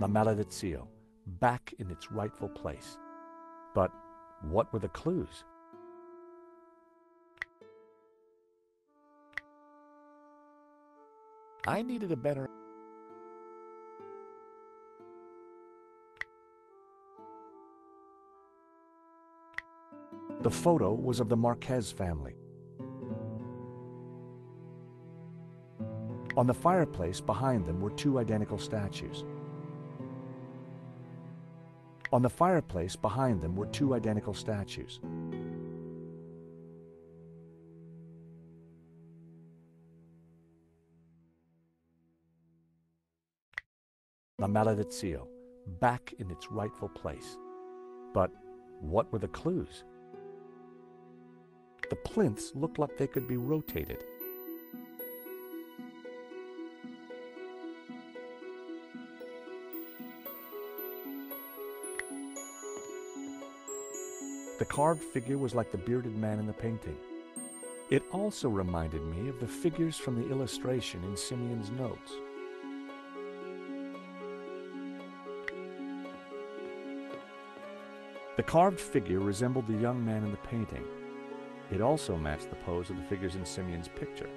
La Maledicció, back in its rightful place. But what were the clues? I needed a better. The photo was of the Marquez family. On the fireplace behind them were two identical statues. On the fireplace behind them were two identical statues. La Maledicció, back in its rightful place. But what were the clues? The plinths looked like they could be rotated. Carved figure was like the bearded man in the painting. It also reminded me of the figures from the illustration in Simeon's notes. The carved figure resembled the young man in the painting. It also matched the pose of the figures in Simeon's picture.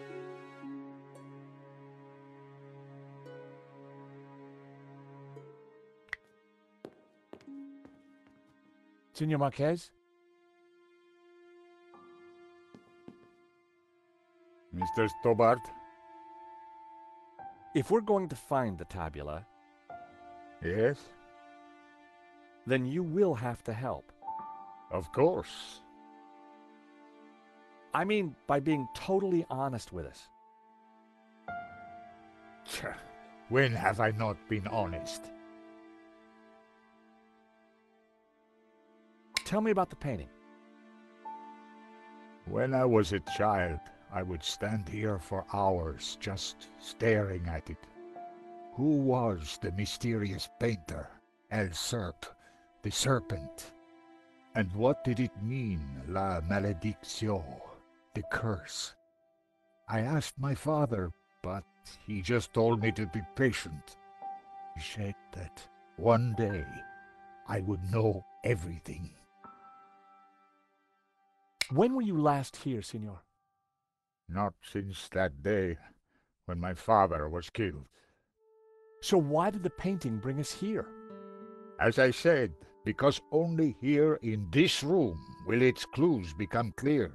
Senor Marquez? Mr. Stobart? If we're going to find the tabula, Yes? then you will have to help. Of course. I mean, by being totally honest with us. When have I not been honest? Tell me about the painting. When I was a child, I would stand here for hours just staring at it. Who was the mysterious painter, El Serp, the serpent? And what did it mean, La Maledicció, the curse? I asked my father, but he just told me to be patient. He said that one day I would know everything. When were you last here, Senor? Not since that day when my father was killed. So why did the painting bring us here? As I said, because only here in this room will its clues become clear.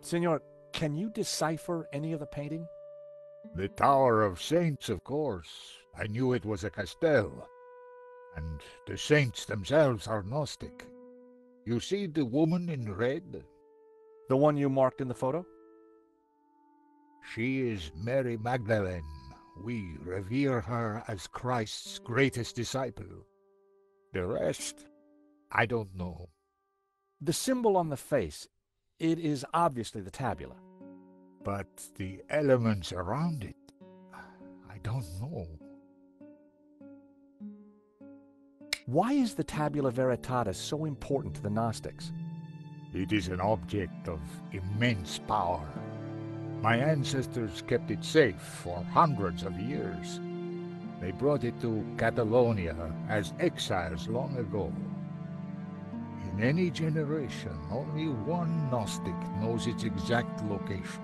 Senor, can you decipher any of the painting? The Tower of Saints, of course. I knew it was a castell. And the saints themselves are Gnostic. You see the woman in red? The one you marked in the photo? She is Mary Magdalene. We revere her as Christ's greatest disciple. The rest, I don't know. The symbol on the face, it is obviously the tabula. But the elements around it, I don't know. Why is the tabula veritatis so important to the Gnostics? It is an object of immense power. My ancestors kept it safe for hundreds of years. They brought it to Catalonia as exiles long ago. In any generation, only one Gnostic knows its exact location.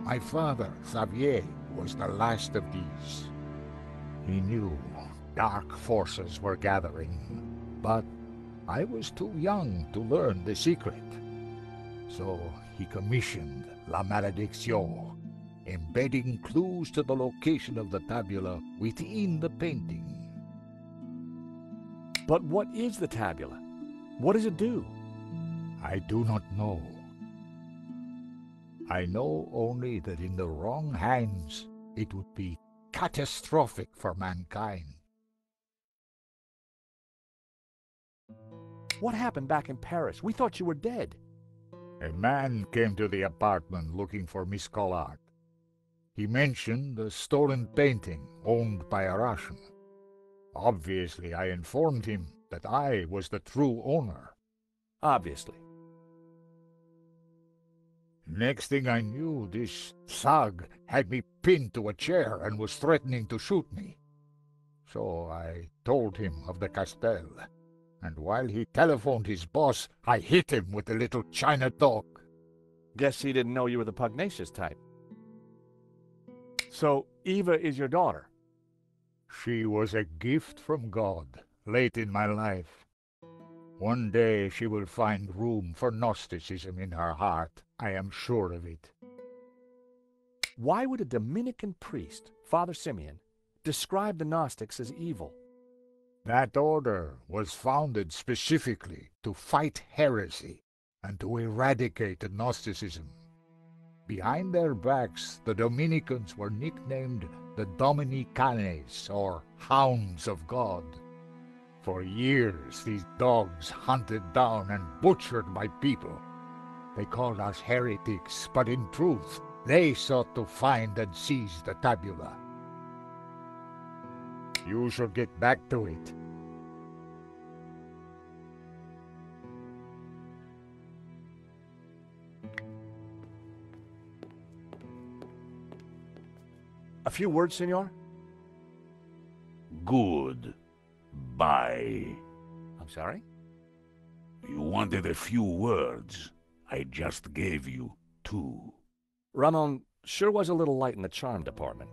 My father, Xavier, was the last of these. He knew dark forces were gathering, but I was too young to learn the secret. So he commissioned La Maledicció, embedding clues to the location of the tabula within the painting. But what is the tabula? What does it do? I do not know. I know only that in the wrong hands it would be catastrophic for mankind. What happened back in Paris? We thought you were dead. A man came to the apartment looking for Miss Collard. He mentioned a stolen painting owned by a Russian. Obviously, I informed him that I was the true owner. Obviously. Next thing I knew, this thug had me pinned to a chair and was threatening to shoot me. So I told him of the Castel, and while he telephoned his boss, I hit him with the little china dog. Guess he didn't know you were the pugnacious type. So, Eva is your daughter? She was a gift from God, late in my life. One day she will find room for Gnosticism in her heart. I am sure of it. Why would a Dominican priest, Father Simeon, describe the Gnostics as evil? That order was founded specifically to fight heresy and to eradicate Gnosticism. Behind their backs, the Dominicans were nicknamed the Dominicanes, or Hounds of God. For years, these dogs hunted down and butchered my people. They called us heretics, but in truth, they sought to find and seize the tabula. You shall get back to it. A few words, senor? Good. Bye. I'm sorry? You wanted a few words. I just gave you two. Ramon sure was a little light in the charm department.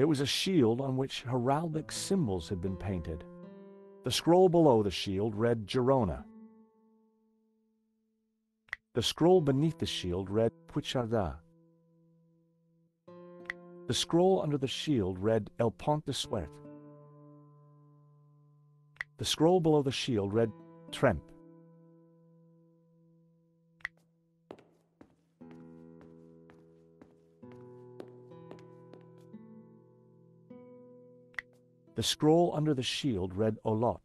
It was a shield on which heraldic symbols had been painted. The scroll below the shield read Girona. The scroll beneath the shield read Puigcerdà. The scroll under the shield read El Pont de Suert. The scroll below the shield read Tremp. The scroll under the shield read Olot.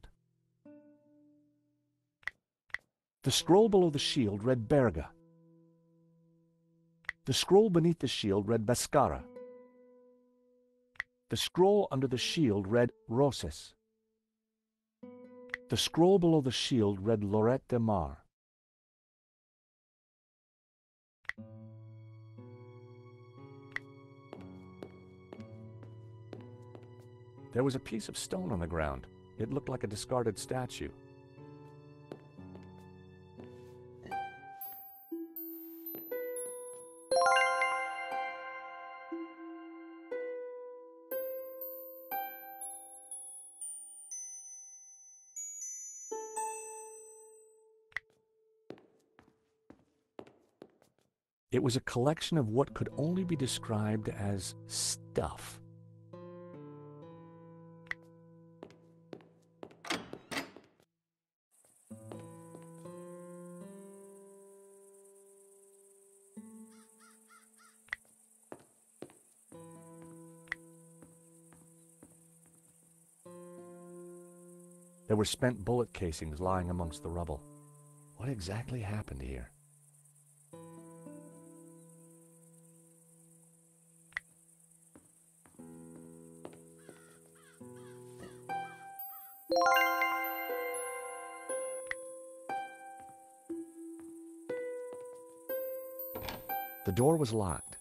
The scroll below the shield read Berga. The scroll beneath the shield read Bascara. The scroll under the shield read Roses. The scroll below the shield read Lloret de Mar. There was a piece of stone on the ground. It looked like a discarded statue. It was a collection of what could only be described as stuff. There were spent bullet casings lying amongst the rubble. What exactly happened here? The door was locked.